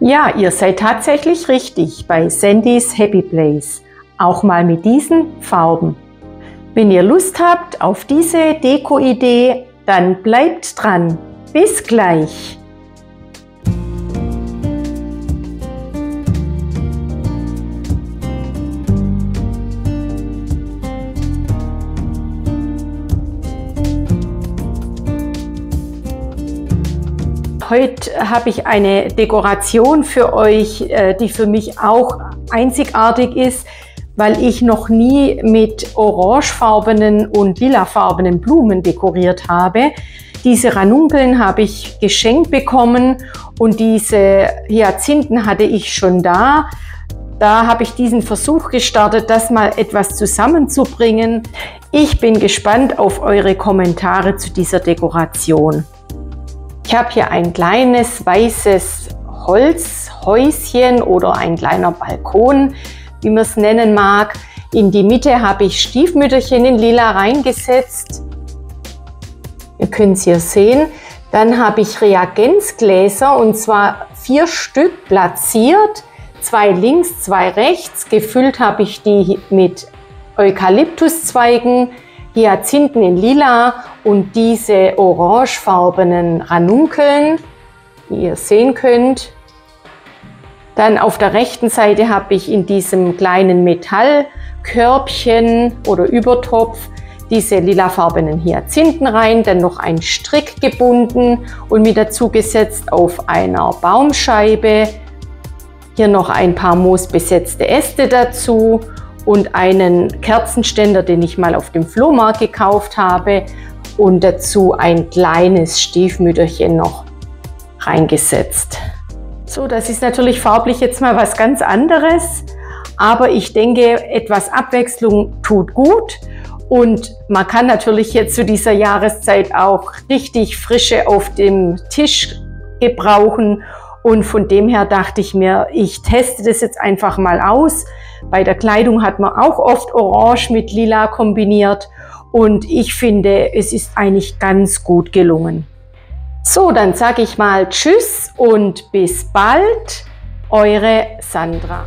Ja, ihr seid tatsächlich richtig bei Sandys Happy Place. Auch mal mit diesen Farben. Wenn ihr Lust habt auf diese Deko-Idee, dann bleibt dran. Bis gleich! Heute habe ich eine Dekoration für euch, äh, die für mich auch einzigartig ist, weil ich noch nie mit orangefarbenen und lilafarbenen Blumen dekoriert habe. Diese Ranunkeln habe ich geschenkt bekommen und diese Hyazinthen hatte ich schon da. Da habe ich diesen Versuch gestartet, das mal etwas zusammenzubringen. Ich bin gespannt auf eure Kommentare zu dieser Dekoration. Ich habe hier ein kleines weißes Holzhäuschen oder ein kleiner Balkon, wie man es nennen mag. In die Mitte habe ich Stiefmütterchen in lila reingesetzt. Ihr könnt es hier sehen. Dann habe ich Reagenzgläser und zwar vier Stück platziert. Zwei links, zwei rechts. Gefüllt habe ich die mit Eukalyptuszweigen, Hyazinthen in lila und diese orangefarbenen Ranunkeln, wie ihr sehen könnt. Dann auf der rechten Seite habe ich in diesem kleinen Metallkörbchen oder Übertopf diese lilafarbenen Hyazinthen rein, dann noch ein Strick gebunden und mit dazu gesetzt auf einer Baumscheibe. Hier noch ein paar moosbesetzte Äste dazu und einen Kerzenständer, den ich mal auf dem Flohmarkt gekauft habe und dazu ein kleines Stiefmütterchen noch reingesetzt. So, das ist natürlich farblich jetzt mal was ganz anderes, aber ich denke, etwas Abwechslung tut gut und man kann natürlich jetzt zu dieser Jahreszeit auch richtig Frische auf dem Tisch gebrauchen und von dem her dachte ich mir, ich teste das jetzt einfach mal aus. Bei der Kleidung hat man auch oft Orange mit Lila kombiniert und ich finde, es ist eigentlich ganz gut gelungen. So, dann sage ich mal Tschüss und bis bald, eure Sandra.